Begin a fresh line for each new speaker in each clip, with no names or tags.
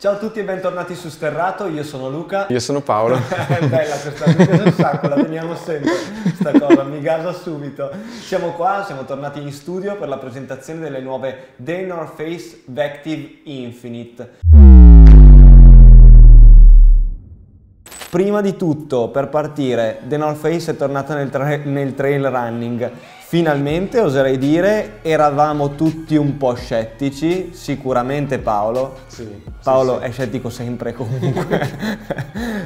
Ciao a tutti e bentornati su Sterrato, io sono Luca.
Io sono Paolo.
È bella questa, mi piace un sacco, la teniamo sempre, questa cosa, mi gasa subito. Siamo qua, siamo tornati in studio per la presentazione delle nuove The North Face Vective Infinite. Prima di tutto, per partire, The North Face è tornata nel, tra- nel trail running. Finalmente, oserei dire, eravamo tutti un po' scettici, sicuramente Paolo.
Sì,
Paolo
sì, sì.
è scettico sempre comunque.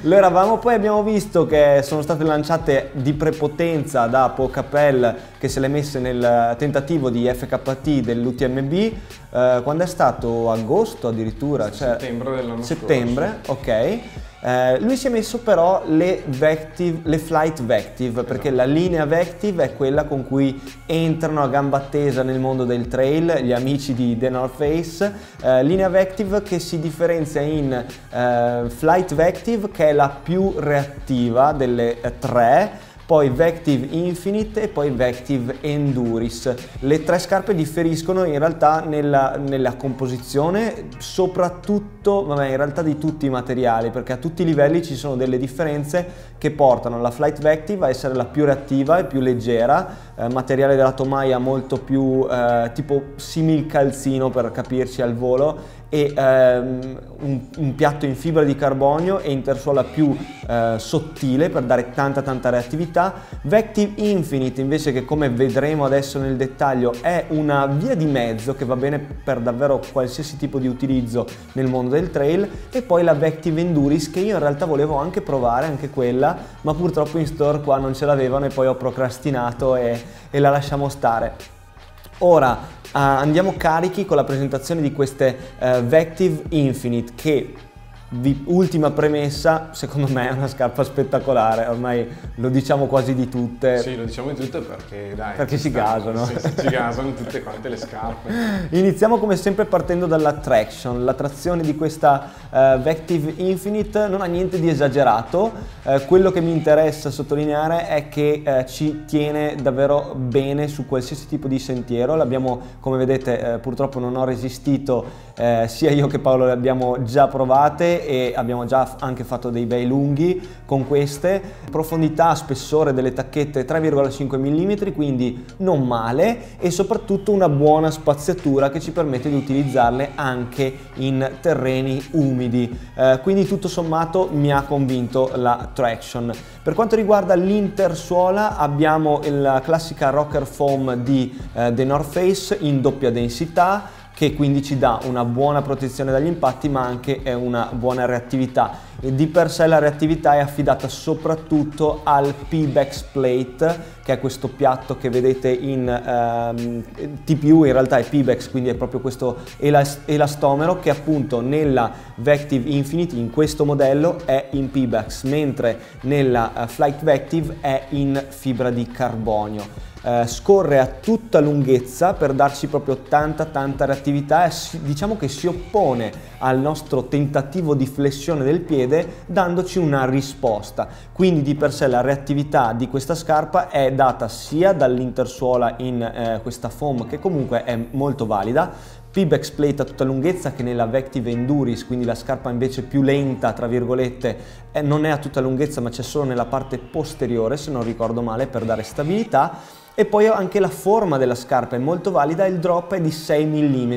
Lo eravamo, poi abbiamo visto che sono state lanciate di prepotenza da Pocapel che se le messe nel tentativo di FKT dell'UTMB, eh, quando è stato agosto addirittura, cioè
Settembre dell'anno
settembre, ok. Eh, lui si è messo però le, Vective, le Flight Vective, perché la linea Vective è quella con cui entrano a gamba tesa nel mondo del trail gli amici di The North Face. Eh, linea Vective che si differenzia in eh, Flight Vective, che è la più reattiva delle eh, tre poi Vective Infinite e poi Vective Enduris. Le tre scarpe differiscono in realtà nella, nella composizione, soprattutto, vabbè, in realtà di tutti i materiali, perché a tutti i livelli ci sono delle differenze che portano la Flight Vective a essere la più reattiva e più leggera, eh, materiale della tomaia molto più eh, tipo simil calzino per capirci al volo e ehm, un, un, piatto in fibra di carbonio e intersuola più eh, sottile per dare tanta tanta reattività. Vective Infinite invece che come vedremo adesso nel dettaglio è una via di mezzo che va bene per davvero qualsiasi tipo di utilizzo nel mondo del trail e poi la Vective Enduris che io in realtà volevo anche provare anche quella ma purtroppo in store qua non ce l'avevano e poi ho procrastinato e, e la lasciamo stare. Ora uh, andiamo carichi con la presentazione di queste uh, Vective Infinite che vi, ultima premessa, secondo me è una scarpa spettacolare, ormai lo diciamo quasi di tutte.
Sì, lo diciamo di tutte perché dai.
Perché si gasano.
Sì, ci gasano tutte quante le scarpe.
Iniziamo come sempre partendo dalla traction. La trazione di questa uh, Vective Infinite non ha niente di esagerato. Uh, quello che mi interessa sottolineare è che uh, ci tiene davvero bene su qualsiasi tipo di sentiero. L'abbiamo, come vedete, purtroppo non ho resistito, sia io che Paolo le abbiamo già provate e abbiamo già anche fatto dei bei lunghi con queste. Profondità, spessore delle tacchette 3,5 mm, quindi non male e soprattutto una buona spaziatura che ci permette di utilizzarle anche in terreni umidi. Eh, quindi tutto sommato mi ha convinto la traction. Per quanto riguarda l'intersuola abbiamo la classica rocker foam di eh, The North Face in doppia densità che quindi ci dà una buona protezione dagli impatti ma anche una buona reattività. E di per sé la reattività è affidata soprattutto al P-Bex Plate che è questo piatto che vedete in ehm, TPU, in realtà è P-Bex quindi è proprio questo elastomero che appunto nella Vective Infinity in questo modello è in P-Bex mentre nella uh, Flight Vective è in fibra di carbonio eh, scorre a tutta lunghezza per darci proprio tanta tanta reattività e diciamo che si oppone al nostro tentativo di flessione del piede dandoci una risposta. Quindi di per sé la reattività di questa scarpa è data sia dall'intersuola in eh, questa foam che comunque è molto valida, P-Bex Plate a tutta lunghezza che nella Vective Enduris, quindi la scarpa invece più lenta, tra virgolette, eh, non è a tutta lunghezza ma c'è solo nella parte posteriore, se non ricordo male, per dare stabilità e poi anche la forma della scarpa è molto valida, il drop è di 6 mm,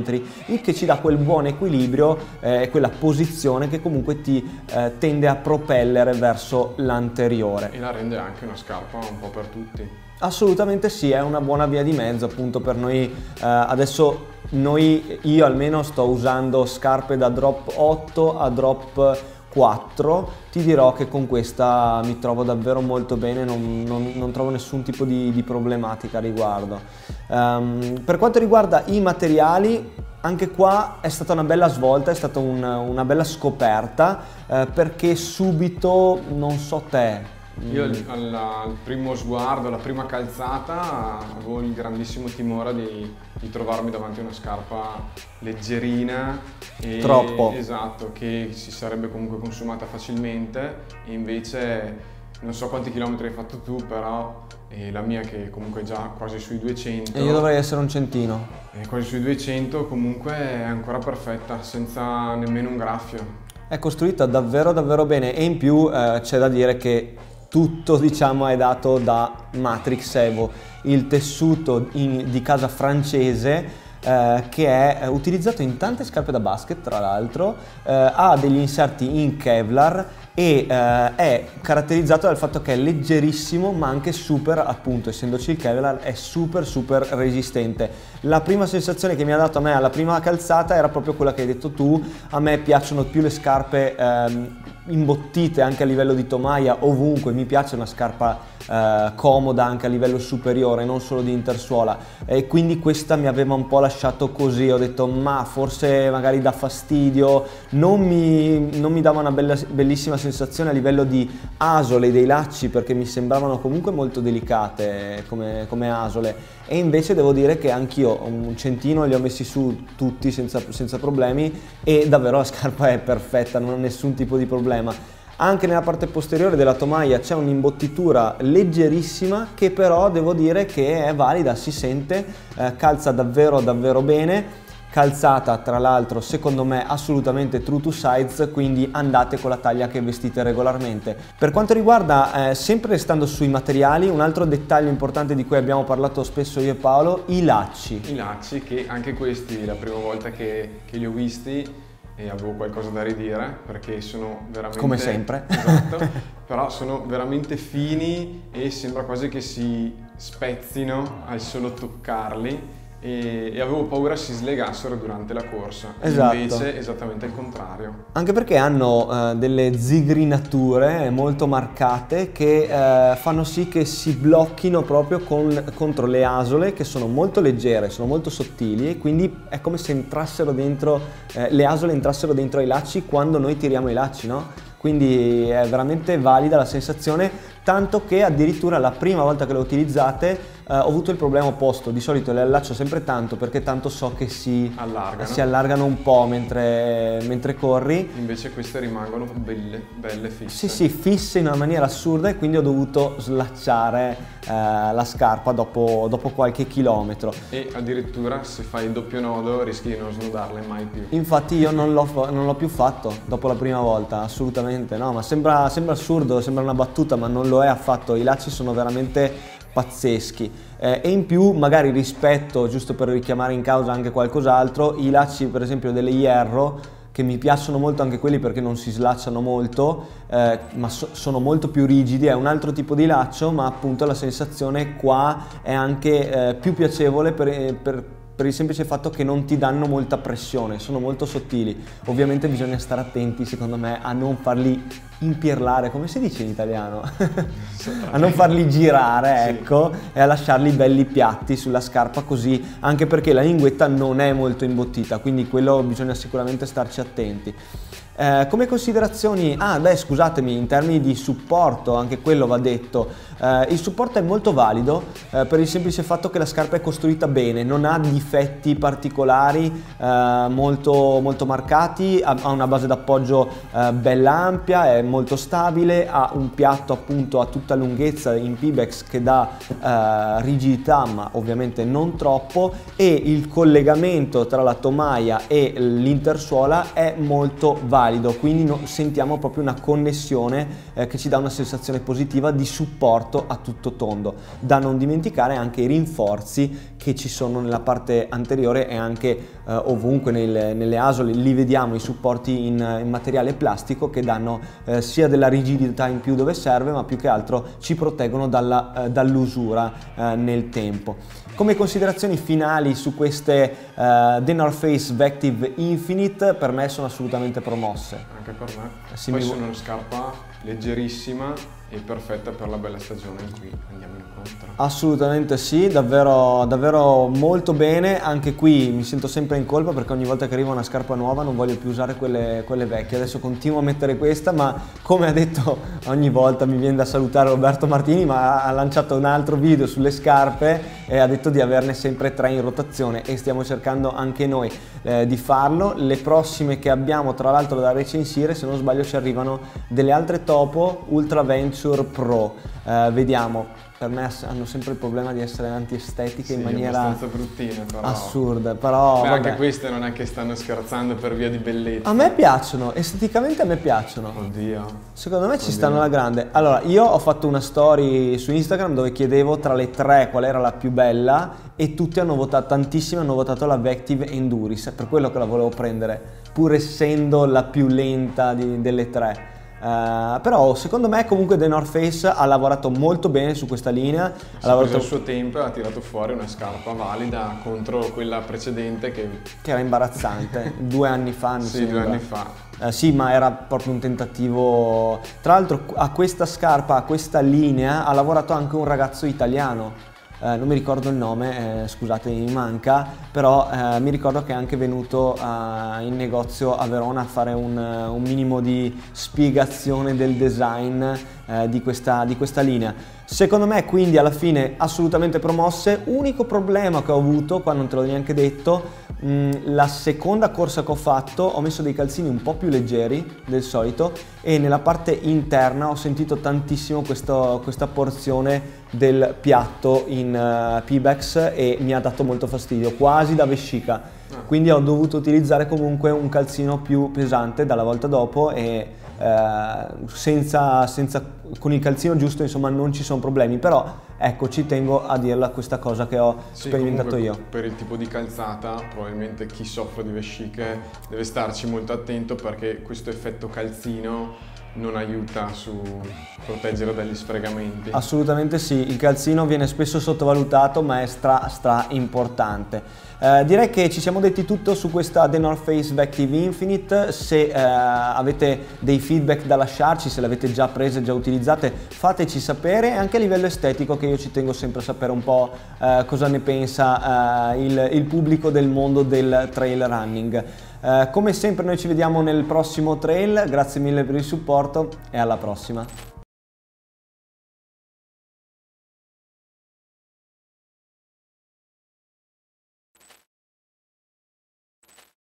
il che ci dà quel buon equilibrio e eh, quella posizione che comunque ti eh, tende a propellere verso l'anteriore.
E la rende anche una scarpa un po' per tutti.
Assolutamente sì, è una buona via di mezzo appunto per noi. Eh, adesso noi, io almeno sto usando scarpe da drop 8 a drop 4 ti dirò che con questa mi trovo davvero molto bene non, non, non trovo nessun tipo di, di problematica a riguardo. Um, per quanto riguarda i materiali anche qua è stata una bella svolta è stata un, una bella scoperta eh, perché subito non so te
io al, al, primo sguardo, alla prima calzata, avevo il grandissimo timore di, di trovarmi davanti a una scarpa leggerina
e Troppo.
esatto, che si sarebbe comunque consumata facilmente e invece non so quanti chilometri hai fatto tu, però e la mia che comunque è già quasi sui 200.
E io dovrei essere un centino.
È quasi sui 200 comunque è ancora perfetta, senza nemmeno un graffio.
È costruita davvero davvero bene e in più eh, c'è da dire che tutto diciamo è dato da Matrix Evo, il tessuto in, di casa francese eh, che è utilizzato in tante scarpe da basket tra l'altro, eh, ha degli inserti in Kevlar e eh, è caratterizzato dal fatto che è leggerissimo ma anche super appunto essendoci il Kevlar è super super resistente. La prima sensazione che mi ha dato a me alla prima calzata era proprio quella che hai detto tu. A me piacciono più le scarpe ehm, imbottite anche a livello di tomaia ovunque, mi piace una scarpa eh, comoda anche a livello superiore, non solo di intersuola. E quindi questa mi aveva un po' lasciato così, ho detto ma forse magari dà fastidio, non mi, non mi dava una bella, bellissima sensazione a livello di asole dei lacci perché mi sembravano comunque molto delicate come, come asole e invece devo dire che anch'io un centino li ho messi su tutti senza, senza problemi e davvero la scarpa è perfetta, non ho nessun tipo di problema. Anche nella parte posteriore della tomaia c'è un'imbottitura leggerissima che però devo dire che è valida, si sente, eh, calza davvero davvero bene calzata tra l'altro secondo me assolutamente true to size quindi andate con la taglia che vestite regolarmente. Per quanto riguarda eh, sempre restando sui materiali un altro dettaglio importante di cui abbiamo parlato spesso io e Paolo i lacci.
I lacci che anche questi la prima volta che, che li ho visti e avevo qualcosa da ridire perché sono veramente
come sempre.
Esatto, però sono veramente fini e sembra quasi che si spezzino al solo toccarli e, e, avevo paura si slegassero durante la corsa. Esatto. Invece esattamente il contrario.
Anche perché hanno eh, delle zigrinature molto marcate che eh, fanno sì che si blocchino proprio con, contro le asole che sono molto leggere, sono molto sottili e quindi è come se entrassero dentro, eh, le asole entrassero dentro ai lacci quando noi tiriamo i lacci, no? Quindi è veramente valida la sensazione, tanto che addirittura la prima volta che lo utilizzate Uh, ho avuto il problema opposto, di solito le allaccio sempre tanto perché tanto so che si
allargano,
si allargano un po' mentre, mentre, corri.
Invece queste rimangono belle, belle fisse.
Sì, sì, fisse in una maniera assurda e quindi ho dovuto slacciare uh, la scarpa dopo, dopo, qualche chilometro.
E addirittura se fai il doppio nodo rischi di non snodarle mai più.
Infatti io non l'ho, non l'ho più fatto dopo la prima volta, assolutamente no, ma sembra, sembra assurdo, sembra una battuta ma non lo è affatto, i lacci sono veramente pazzeschi. Eh, e in più magari rispetto, giusto per richiamare in causa anche qualcos'altro, i lacci per esempio delle Hierro che mi piacciono molto anche quelli perché non si slacciano molto, eh, ma so- sono molto più rigidi, è un altro tipo di laccio, ma appunto la sensazione qua è anche eh, più piacevole per, per per il semplice fatto che non ti danno molta pressione, sono molto sottili. Ovviamente bisogna stare attenti, secondo me, a non farli impierlare, come si dice in italiano? a non farli girare, ecco, sì. e a lasciarli belli piatti sulla scarpa così, anche perché la linguetta non è molto imbottita, quindi quello bisogna sicuramente starci attenti. Eh, come considerazioni, ah beh scusatemi, in termini di supporto, anche quello va detto, eh, il supporto è molto valido eh, per il semplice fatto che la scarpa è costruita bene, non ha difetti particolari eh, molto, molto, marcati, ha, ha, una base d'appoggio eh, bella ampia, è molto stabile, ha un piatto appunto a tutta lunghezza in Pibex che dà eh, rigidità ma ovviamente non troppo e il collegamento tra la tomaia e l'intersuola è molto valido quindi no, sentiamo proprio una connessione eh, che ci dà una sensazione positiva di supporto a tutto tondo. Da non dimenticare anche i rinforzi che ci sono nella parte anteriore e anche eh, ovunque nel, nelle asole, li vediamo i supporti in, in materiale plastico che danno eh, sia della rigidità in più dove serve, ma più che altro ci proteggono dalla, eh, dall'usura eh, nel tempo. Come considerazioni finali su queste uh, The North Face Vective Infinite, per me sono assolutamente promosse.
Anche per me. Sì, Poi sono una scarpa leggerissima e perfetta per la bella stagione in cui andiamo incontro.
Assolutamente sì, davvero, davvero molto bene. Anche qui mi sento sempre in colpa perché ogni volta che arriva una scarpa nuova non voglio più usare quelle, quelle vecchie. Adesso continuo a mettere questa, ma come ha detto ogni volta mi viene da salutare Roberto Martini, ma ha lanciato un altro video sulle scarpe e ha detto di averne sempre tre in rotazione e stiamo cercando anche noi eh, di farlo. Le prossime che abbiamo tra l'altro da recensire, se non sbaglio ci arrivano delle altre topo Ultra Venture Tensor Pro. Uh, vediamo. Per me hanno sempre il problema di essere antiestetiche
sì,
in maniera
però.
assurda però
Beh, anche queste non è che stanno scherzando per via di bellezza.
A me piacciono esteticamente a me piacciono.
Oddio.
Secondo me
oddio.
ci stanno alla grande. Allora io ho fatto una story su Instagram dove chiedevo tra le tre qual era la più bella e tutti hanno votato tantissimi hanno votato la Vective Enduris per quello che la volevo prendere pur essendo la più lenta di, delle tre Uh, però secondo me comunque The North Face ha lavorato molto bene su questa linea.
Ha lavorato il suo tempo e ha tirato fuori una scarpa valida contro quella precedente che,
che era imbarazzante, due anni fa.
Sì, sembra. due anni fa.
Uh, sì, ma era proprio un tentativo. Tra l'altro a questa scarpa, a questa linea ha lavorato anche un ragazzo italiano eh, non mi ricordo il nome, eh, scusate mi manca, però eh, mi ricordo che è anche venuto eh, in negozio a Verona a fare un, un minimo di spiegazione del design eh, di questa, di questa linea. Secondo me quindi alla fine assolutamente promosse, unico problema che ho avuto, qua non te l'ho neanche detto, la seconda corsa che ho fatto ho messo dei calzini un po' più leggeri del solito e nella parte interna ho sentito tantissimo questo, questa porzione del piatto in uh, P-Bax e mi ha dato molto fastidio, quasi da vescica. Ah. Quindi ho dovuto utilizzare comunque un calzino più pesante dalla volta dopo e eh, senza, senza, con il calzino giusto insomma non ci sono problemi però ecco ci tengo a dirla questa cosa che ho sì, sperimentato io
per il tipo di calzata probabilmente chi soffre di vesciche deve starci molto attento perché questo effetto calzino non aiuta su proteggere dagli sfregamenti.
Assolutamente sì, il calzino viene spesso sottovalutato ma è stra stra importante. Eh, direi che ci siamo detti tutto su questa The North Face Vective Infinite, se eh, avete dei feedback da lasciarci, se le avete già prese, già utilizzate, fateci sapere anche a livello estetico che io ci tengo sempre a sapere un po' eh, cosa ne pensa eh, il, il pubblico del mondo del trail running. Uh, come sempre noi ci vediamo nel prossimo trail, grazie mille per il supporto e alla prossima.